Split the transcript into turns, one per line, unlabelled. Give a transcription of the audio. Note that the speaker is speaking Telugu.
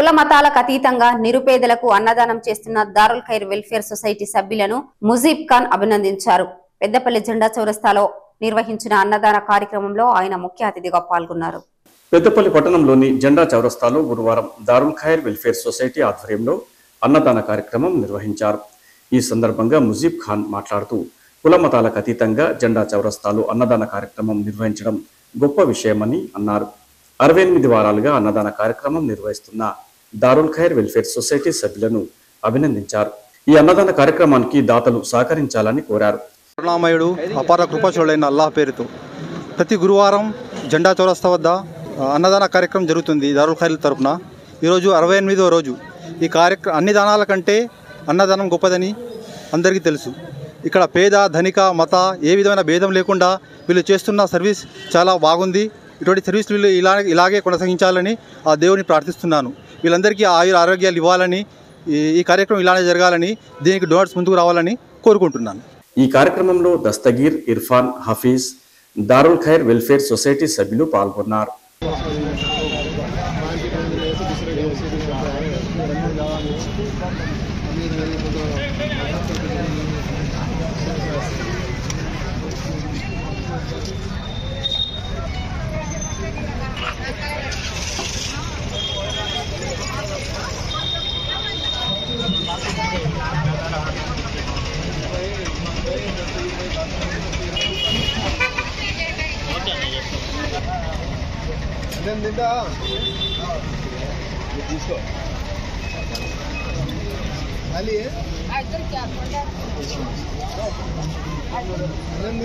కుల మతాలకు అతీతంగా నిరుపేదలకు అన్నదానం చేస్తున్న దారుల్ ఖైర్ వెల్ఫేర్ సొసైటీ సభ్యులను ముజీబ్ ఖాన్ అభినందించారు. పెద్దపల్లి జెండా చౌరస్తాలో నిర్వహించిన అన్నదాన కార్యక్రమంలో ఆయన ముఖ్య అతిథిగా పాల్గొన్నారు.
పెద్దపల్లి పట్టణంలోని జెండా చౌరస్తాలో గురువారం దారుల్ ఖైర్ వెల్ఫేర్ సొసైటీ ఆధ్వర్యంలో అన్నదాన కార్యక్రమం నిర్వహించారు. ఈ సందర్భంగా ముజీబ్ ఖాన్ మాట్లాడుతూ కుల మతాలకు అతీతంగా జెండా చౌరస్తాలో అన్నదాన కార్యక్రమం నిర్వహించడం గొప్ప విషయమని అన్నారు. అరవై ఎనిమిది వారాలుగా అన్నదాన కార్యక్రమం నిర్వహిస్తున్న దారుల్ ఖైర్ వెల్ఫేర్ సొసైటీ సభ్యులను అభినందించారు. ఈ అన్నదాన కార్యక్రమానికి దాతలు సహకరించాలని కోరారు.
కరుణామయుడు అపార కృపాచుడైన అల్లాహ్ పేరుతో ప్రతి గురువారం జెండా చౌరస్తా వద్ద అన్నదాన కార్యక్రమం జరుగుతుంది దారుల్ ఖైర్ల తరపున. ఈరోజు అరవై ఎనిమిదవ రోజు. ఈ కార్యక్రమం అన్ని దానాల కంటే అన్నదానం గొప్పదని అందరికీ తెలుసు. ఇక్కడ పేద ధనిక మత ఏ విధమైన భేదం లేకుండా వీళ్ళు చేస్తున్న సర్వీస్ చాలా బాగుంది. ఇటువంటి సర్వీస్ వీళ్ళు ఇలా ఇలాగే కొనసాగించాలని ఆ దేవుని ప్రార్థిస్తున్నాను. వీళ్ళందరికీ ఆయుర ఆరోగ్యాలు ఇవ్వాలని ఈ కార్యక్రమం ఇలానే జరగాలని దీనికి డోనర్స్ ముందుకు రావాలని కోరుకుంటున్నాను.
ఈ కార్యక్రమంలో దస్తగీర్ ఇర్ఫాన్ హఫీజ్ దారుల్ ఖైర్ వెల్ఫేర్ సొసైటీ సభ్యులు పాల్గొన్నారు. Ganda daw. Gusto. Ali eh? Agar kya pala? Anong